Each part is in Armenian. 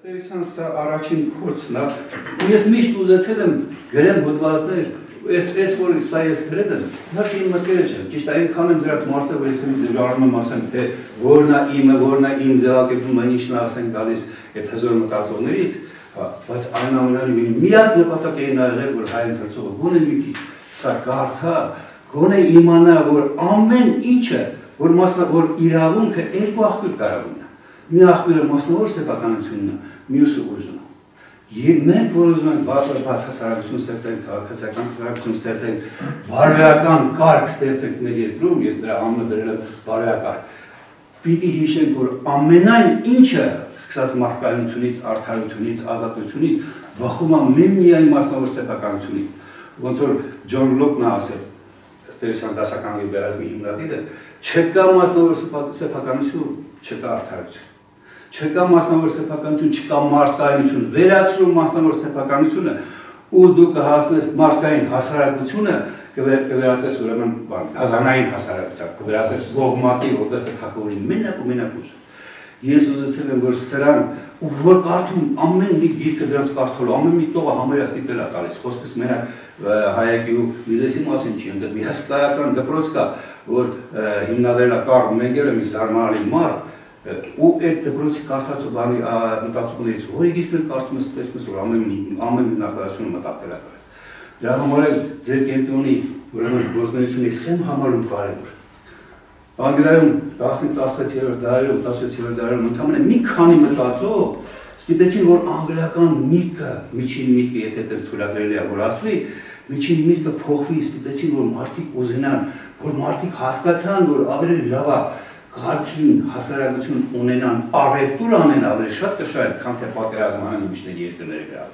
էության սա առաջին փորձն է։ Ես միշտ ուզեցել եմ գրեմ հոդվածներ, այս այս որ սա ես գրել եմ, իհարկե իմ մտքերը չեն։ Ճիշտ է, այնքան եմ դրանց մարսել, որ ես դժվարում եմ ասեմ, թե որն է իմը, որն է իմ ձևակերպումը, ինչն է ասենք գալիս այդ հզոր մտածողներից, հա, բայց այնուամենայնիվ միակ նպատակը այն ա եղել, որ հայ ընթերցողը գոնե մի քիչ սա կարդա, գոնե իմանա, որ ամեն ինչը, որ մասնա որ իրավունքը երկու աղբյուր կարող Մի աղբյուրը մասնավոր սեփականությունն է, մյուսը ուժն է։ Եվ մենք որ ուզում ենք բաց հասարակություն ստեղծենք, քաղաքացիական հասարակություն ստեղծենք, բարոյական կարգ ստեղծենք մեր երկրում, ես դրա անունը դրել եմ բարոյակարգ։ Պիտի հիշենք, որ ամենայն ինչը սկսած մարդկայնությունից, արդարությունից, ազատությունից բխում է մեն միայն մասնավոր սեփականությունից։ Ոնց որ Ջոն Լոկն ասել, ըստ էության դասական լիբերալիզմի հիմնադիրը, չկա մասնավոր սեփականություն, չկա արդարություն չկա մասնավոր սեփականություն, չկա մարդկայնություն, վերացրու մասնավոր սեփականությունը ու դու կհասնես մարդկային հասարակությունը կվերածես ուրեմն բան, հազանային հասարակության, կվերածես ողմատի, որտեղ կթակավորի մենակ ու մենակ ուժ։ Ես ուզեցել եմ, որ սրանք ու որ կարդում ամեն մի գիրքը դրանց կարդալու, ամեն մի տողը համարյա ստիպել է տալիս։ Խոսքս մենակ հայակի ու վիզեսի մասին չի, ընդ մի հսկայական դպրոց կա, որ հիմնադրել է Կարլ Մենգելը, մի զարմանալի մարդ, ու այդ դպրոցի կարդացու բանի մտածողներից որի գիտնը կարդում ես տեսնում ես որ ամեն ամեն նախադասությունը մտածել է Դրա համար էլ ձեր կենտրոնի ուրեմն գործունեությունը իսկեմ համարում կարևոր։ Անգլիայում 15-16-րդ դարերում 17-րդ դարերում ընդհանրապես մի քանի մտածող ստիպեցին որ անգլիական միտքը, միջին միտքը, եթե դες թույլատրելի է որ ասվի, միջին միտքը փոխվի, ստիպեցին որ մարդիկ ուզենան, որ մարդիկ հասկացան, որ ավելի լավ է կարգին հասարակություն ունենան, առևտուր անեն ավելի շատ կշահեն, քան թե պատերազմ անեն ուրիշների երկրների վրա։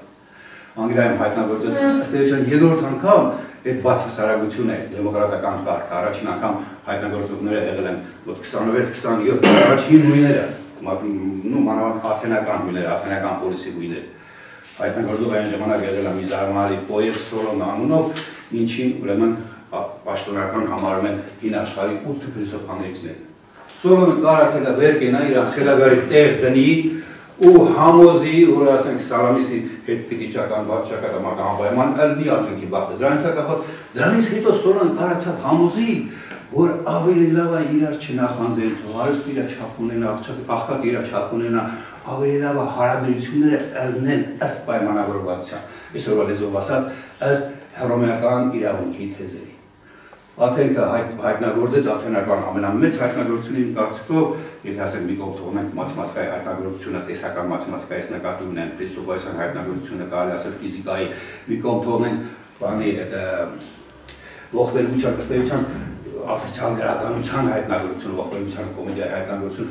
Անգլիայում հայտնագործած ըստ էության երրորդ անգամ այդ բաց հասարակությունը դեմոկրատական կարգ, առաջին անգամ հայտնագործողները եղել են ոտ 26-27 առաջին հույները, նու մանավանդ աթենական հույները, աթենական պոլիսի հույները։ Հայտնագործող այն ժամանակ եղել է մի զարմանալի պոետ Սորոն անունով, ինչին ուրեմն պաշտոնական համարում են հին աշխարհի 8 փիլիսոփաներից մեկը Սորոնը կարացել է վեր կենա իր խելագարի տեղ դնի ու համոզի, որ ասենք Սալամիսի հետ պիտի ճական բաց ճակատամական անպայման ըլնի ալնքի բախտը։ Դրանից է կապված, դրանից հետո Սորոն կարացավ համոզի, որ ավելի լավ է իրար չնախանձել, հարուստ իր չափ ունենա, աղքատ իր չափ ունենա, ավելի լավ է հարաբերությունները ըլնեն ըստ պայմանավորվածության։ Այսօրվա լեզվով ասած, ըստ հռոմեական իրավունքի թեզերի։ Աթենքը հայտնագործեց աթենական ամենամեծ հայտնագործությունը իմ կարծիքով, եթե ասենք մի կողմ թողնենք մաթեմատիկայի հայտնագործությունը, տեսական մաթեմատիկայից նկատի ունեն, փիլիսոփայության հայտնագործությունը, կարելի ասել ֆիզիկայի, մի կողմ թողնենք բանի այդ ողբերգության ըստեյության օֆիցիալ գրականության հայտնագործությունը, ողբերգության կոմեդիայի հայտնագործությունը,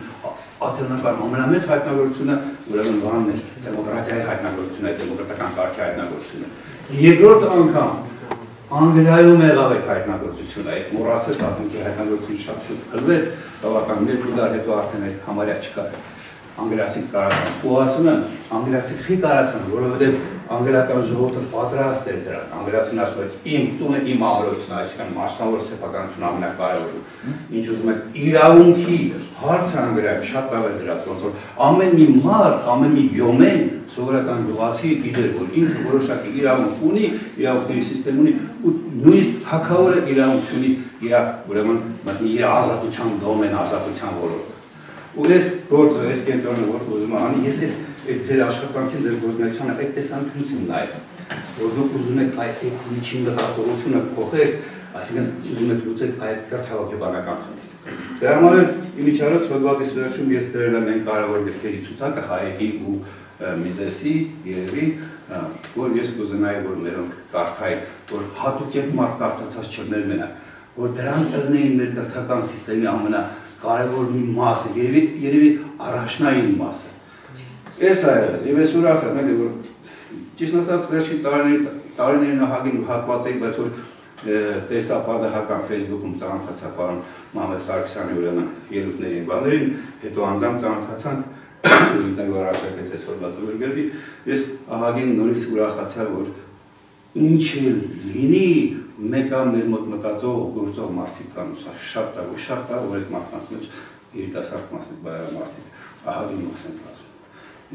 աթենական ամենամեծ հայտնագործությունը ուրեմն բանն է դեմոկրատիայի հայտնագործությունը, դեմոկրատական կարգի հայտնագործությունը։ Երկրորդ անգամ Անգլիայում եղավ այդ հայտնագործությունը, այդ մոռացվեց ակնքի հայտնագործությունը շատ շուտ փլվեց, բավական մեկ դար հետո արդեն այդ համարյա չկար անգլիացիք կարացան։ Ու ասում եմ, անգլիացիք խի կարացան, որովհետև անգլիական ժողովուրդը պատրաստ էր դրան։ Անգլիացին ասում է, իմ տունը իմ ամրոցն է, այսինքն մասնավոր սեփականություն ամենակարևորը։ Ինչ ուզում եք, իրավունքի հարցը անգլիայում շատ լավ է դրած, ոնց որ ամեն մի մարդ, ամեն մի յոմեն սովորական գյուղացի գիտեր, որ ինքը որոշակի իրավունք ունի, իրավունքների համակարգ ունի ու նույնիսկ թակավորը իրավունք ունի իր ուրեմն իր ազատության դոմեն, ազատության ոլորտ ու ես գործը, ես կենտրոնը որ ուզում անի, ես այդ ձեր աշխատանքի ձեր գործունեությանը այդ տեսանկյունից եմ նայել, որ դուք ուզում եք այդ միջին մտածողությունը փոխեք, այսինքն ուզում եք լուծեք այդ հոգեբանական խնդիրը։ Դրա համար էլ իմիջիայլոց հոդվածից վերջում ես դրել եմ այն կարևոր գրքերի ցուցակը Հայեկի ու Միզեսի երևի, որ ես կուզենայի որ մերոնք կարդային, որ հատուկ այդ մարդ կարդացած չլներ մենակ, որ դրանք ըլնեին մեր կրթական համակարգի ամենա կարևոր մի մասը, երևի երևի առաջնային մասը։ Էս է եղել, եւ ես ուրախ եմ, էլի որ ճիշտ ասած վերջին տարիներից տարիներին հագին հատված էի, բայց որ տեսա պատահական Facebook-ում ծանոթացա պարոն Մամեդ Սարգսյանի ուրեմն ելույթներին բաներին, հետո անձամբ ծանոթացանք ինքնագոր առաջարկեց այսօր բացվեր գրվի, ես ահագին նորից ուրախացա, որ ինչ լինի, մեկա մեր մոտ մտածող գործող մարդիկ կան, սա շատ տա, ու շատ տա, որ այդ մարդկանց մեջ երիտասարդ մասնիկ բարարամարդիկ ահագին մաս են կազմում։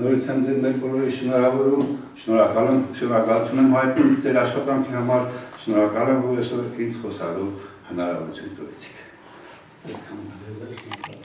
Նորից եմ դեմ մեր բոլորի շնորհավորում, շնորհակալ եմ, շնորհակալություն եմ հայտնում ձեր աշխատանքի համար, շնորհակալ եմ, որ այսօր ինձ խոսալու հնարավորություն տվեցիք։ Այսքանը։